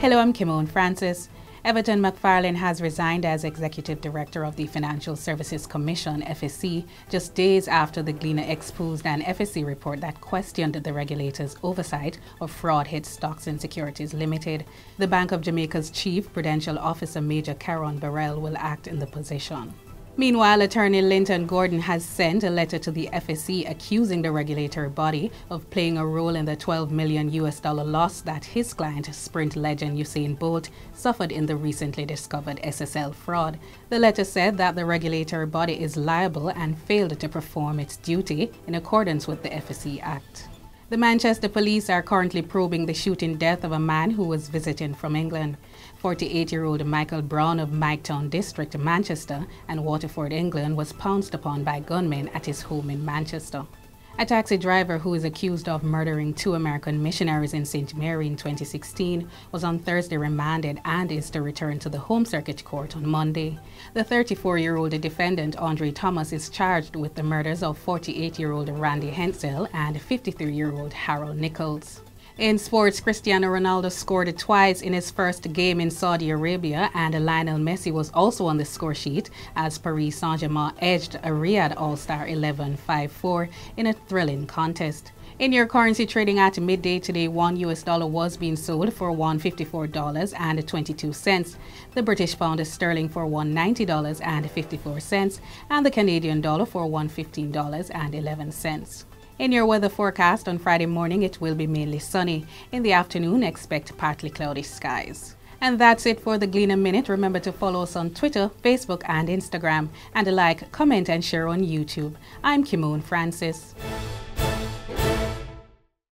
Hello, I'm Kimone Francis. Everton McFarlane has resigned as Executive Director of the Financial Services Commission, FSC, just days after the Gleaner exposed an FSC report that questioned the regulator's oversight of fraud hit Stocks and Securities Limited. The Bank of Jamaica's Chief Prudential Officer Major Caron Burrell will act in the position. Meanwhile, attorney Linton Gordon has sent a letter to the FSC accusing the regulatory body of playing a role in the 12 million US dollar loss that his client, sprint legend Usain Bolt, suffered in the recently discovered SSL fraud. The letter said that the regulatory body is liable and failed to perform its duty in accordance with the FSC Act. The Manchester police are currently probing the shooting death of a man who was visiting from England. 48 year old Michael Brown of Miketown District, Manchester, and Waterford, England, was pounced upon by gunmen at his home in Manchester. A taxi driver who is accused of murdering two American missionaries in St. Mary in 2016 was on Thursday remanded and is to return to the Home Circuit Court on Monday. The 34 year old defendant, Andre Thomas, is charged with the murders of 48 year old Randy Hentzel and 53 year old Harold Nichols. In sports, Cristiano Ronaldo scored twice in his first game in Saudi Arabia, and Lionel Messi was also on the score sheet as Paris Saint Germain edged a Riyadh All Star 11 5 4 in a thrilling contest. In your currency trading at midday today, one US dollar was being sold for $154.22, the British pound is sterling for $190.54, and the Canadian dollar for $115.11. In your weather forecast on Friday morning, it will be mainly sunny. In the afternoon, expect partly cloudy skies. And that's it for the Gleaner Minute. Remember to follow us on Twitter, Facebook, and Instagram, and like, comment, and share on YouTube. I'm Kimone Francis.